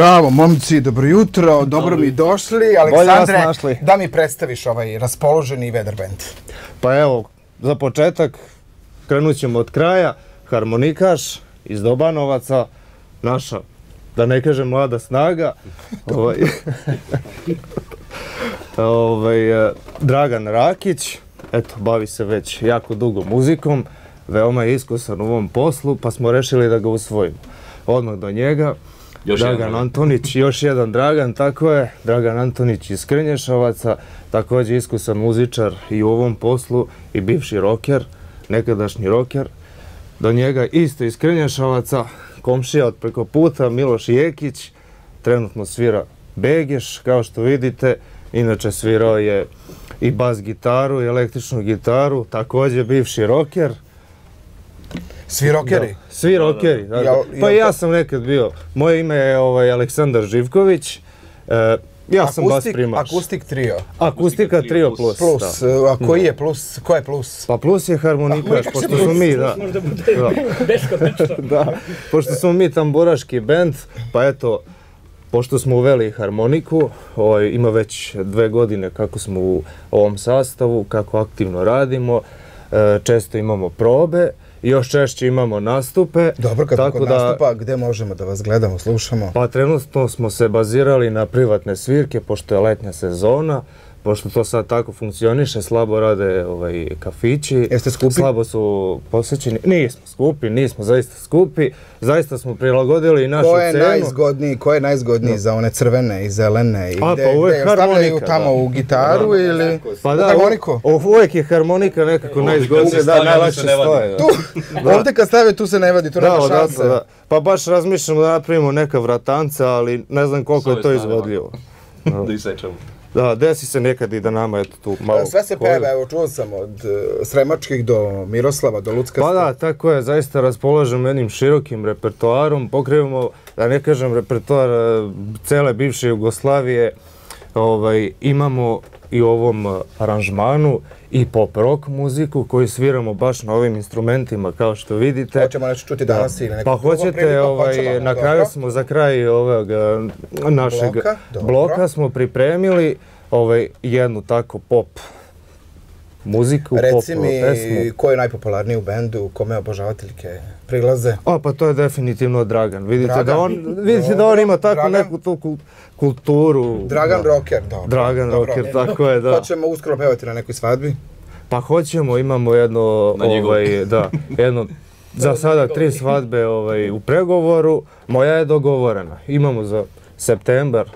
Bravo, momci, dobro jutro, dobro mi došli. Aleksandre, da mi predstaviš ovaj raspoloženi Vedar Band. Pa evo, za početak krenut ćemo od kraja. Harmonikaš iz Dobanovaca, naša, da ne kažem mlada snaga. ovaj, ovaj, eh, Dragan Rakić, eto, bavi se već jako dugo muzikom, veoma je iskusan u ovom poslu, pa smo rešili da ga usvojimo. Odmah do njega. Još Dragan jedan. Antonić, još jedan Dragan, tako je. Dragan Antonić iz Krnješovaca, također iskusan muzičar i u ovom poslu i bivši roker, nekadašnji roker. Do njega isto iz Krnješovaca, komšija od preko puta, Miloš Jekić, trenutno svira Begeš, kao što vidite. Inače svirao je i bas gitaru i električnu gitaru, također bivši roker. Svi rokeri? Da, svi rokeri. Da, da. Pa ja sam nekad bio. Moje ime je ovaj, Aleksandar Živković. E, Ja sam bas primaš. Akustik trio. Akustika trio plus. Plus, a koji je plus, ko je plus? Pa plus je harmonikaš, pošto smo mi, da. Možda bude da, pošto smo mi tamburaški bend, pa eto, pošto smo uveli harmoniku, ovaj, ima već dve godine kako smo u ovom sastavu, kako aktivno radimo, e, često imamo probe, još češće imamo nastupe. Dobro, kad tako da, nastupa, gde možemo da vas gledamo, slušamo? Pa trenutno smo se bazirali na privatne svirke, pošto je letnja sezona pošto to sad tako funkcioniše, slabo rade ovaj, kafići. Jeste skupi? Slabo su posjećeni. Nismo skupi, nismo zaista skupi. Zaista smo prilagodili i našu ko je cenu. Najzgodniji, ko je najzgodniji no. za one crvene i zelene? I A, gde, pa uvek gde, harmonika. tamo da. u gitaru da. ili pa da, u harmoniku? uvek je harmonika nekako najzgodnija, da, najlakše stoje. Da. Tu, da. ovde kad stave tu se ne vadi, tu da, nema šanse. Da, da. Pa baš razmišljamo da napravimo neka vratanca, ali ne znam koliko je to izvodljivo. Da isečemo. Da, desi se nekad i da nama eto tu malo... Sve se peva, evo čuo sam od uh, Sremačkih do Miroslava, do Lucka. Pa da, tako je, zaista raspolažem jednim širokim repertoarom, pokrivamo, da ne kažem repertoar uh, cele bivše Jugoslavije, ovaj, imamo i ovom uh, aranžmanu i pop rock muziku koju sviramo baš na ovim instrumentima kao što vidite. Hoćemo nešto čuti danas da. ili Pa hoćete, ovaj, hoćemo, na kraju smo za kraj ovog našeg bloka, bloka smo pripremili ovaj, jednu tako pop muziku, Reci pop mi, pesmu. ko je najpopularniji u bendu, kome obožavateljke prilaze? O, pa to je definitivno Dragan. Vidite Dragan. da on, vidite da on ima tako Dragan. neku tu kulturu. Dragan da. Rocker, dobro. Dragan dobro. Rocker, tako je, da. Hoćemo uskoro pevati na nekoj svadbi? Pa hoćemo, imamo jedno, ovaj, da, jedno, za sada tri svadbe ovaj, u pregovoru, moja je dogovorena. Imamo za septembar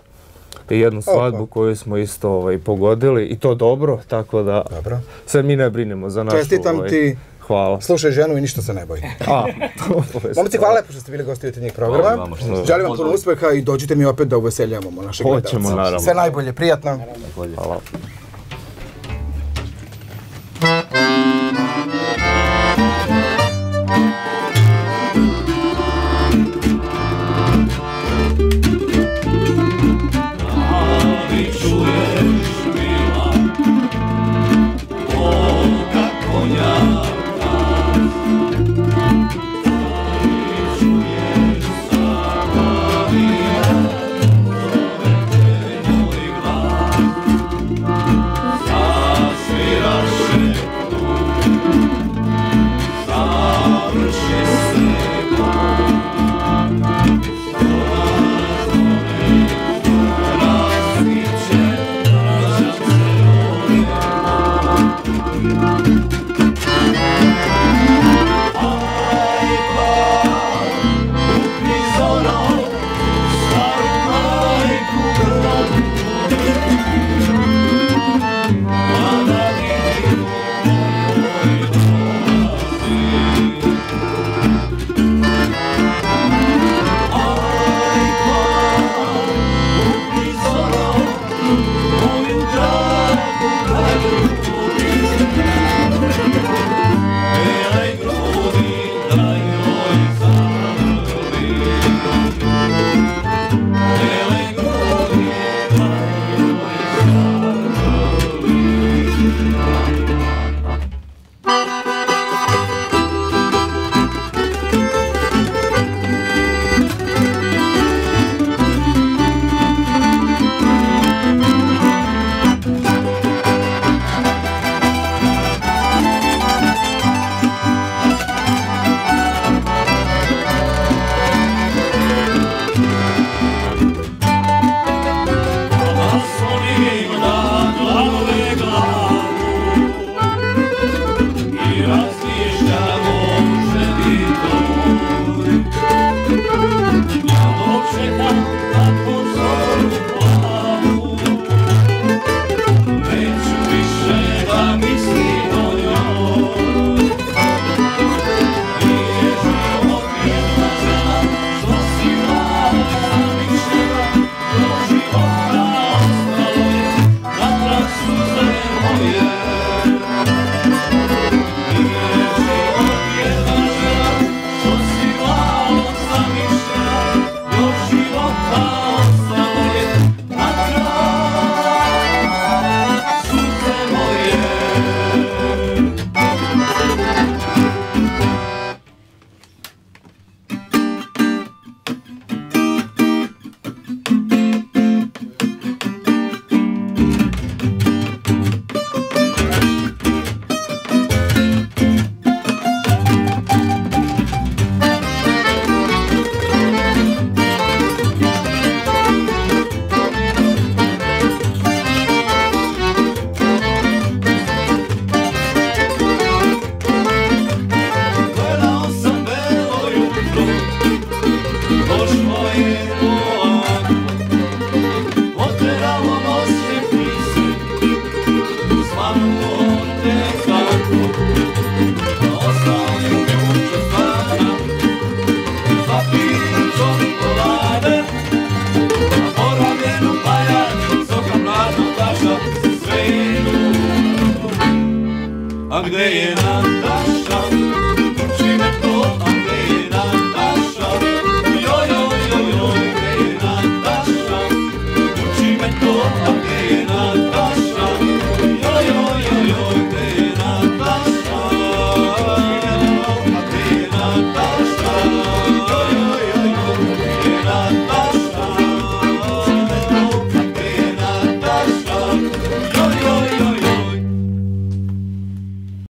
jednu svadbu koju smo isto ovaj, pogodili i to dobro, tako da dobro. se mi ne brinemo za našu... Čestitam ovaj, ti Hvala. Slušaj ženu i ništa se ne boji. A, Momci, hvala lepo što ste bili gosti jutarnjeg programa. Želim vam puno uspeha i dođite mi opet da uveseljavamo naše gledalce. Hoćemo, naravno. Sve najbolje, prijatno. Hvala.